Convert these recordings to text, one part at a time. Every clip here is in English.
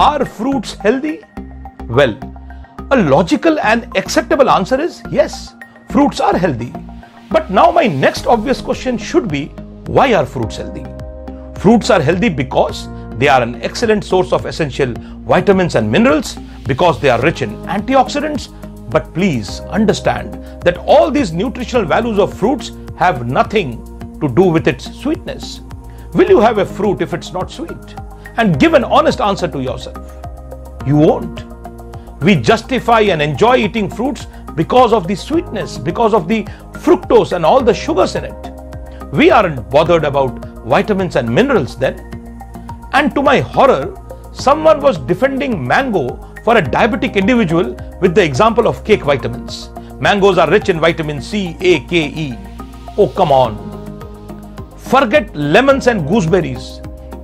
are fruits healthy? Well, a logical and acceptable answer is yes, fruits are healthy. But now my next obvious question should be why are fruits healthy? Fruits are healthy because they are an excellent source of essential vitamins and minerals, because they are rich in antioxidants. But please understand that all these nutritional values of fruits have nothing to do with its sweetness. Will you have a fruit if it's not sweet? And give an honest answer to yourself. You won't. We justify and enjoy eating fruits because of the sweetness, because of the fructose and all the sugars in it. We aren't bothered about vitamins and minerals then. And to my horror, someone was defending mango for a diabetic individual with the example of cake vitamins. Mangoes are rich in vitamin C, A, K, E. Oh, come on. Forget lemons and gooseberries.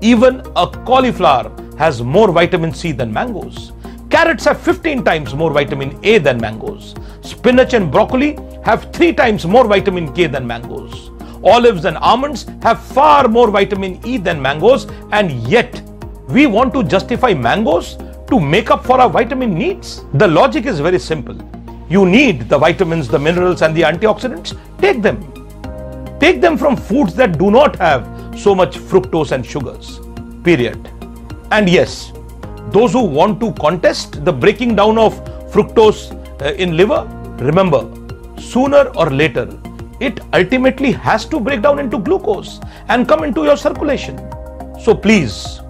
Even a cauliflower has more vitamin C than mangoes. Carrots have 15 times more vitamin A than mangoes. Spinach and broccoli have 3 times more vitamin K than mangoes. Olives and almonds have far more vitamin E than mangoes, and yet we want to justify mangoes to make up for our vitamin needs? The logic is very simple. You need the vitamins, the minerals, and the antioxidants. Take them. Take them from foods that do not have so much fructose and sugars. Period. And yes, those who want to contest the breaking down of fructose uh, in liver, remember, sooner or later, it ultimately has to break down into glucose and come into your circulation. So please,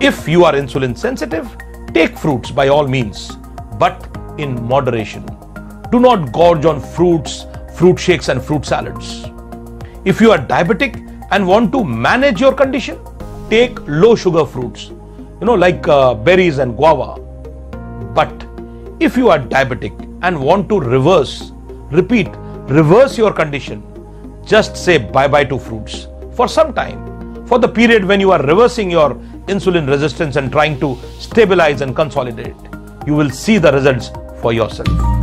if you are insulin sensitive, take fruits by all means, but in moderation. Do not gorge on fruits, fruit shakes, and fruit salads. If you are diabetic and want to manage your condition, take low sugar fruits, you know, like uh, berries and guava. But if you are diabetic and want to reverse, repeat, reverse your condition, just say bye bye to fruits for some time. For the period when you are reversing your insulin resistance and trying to stabilize and consolidate, you will see the results for yourself.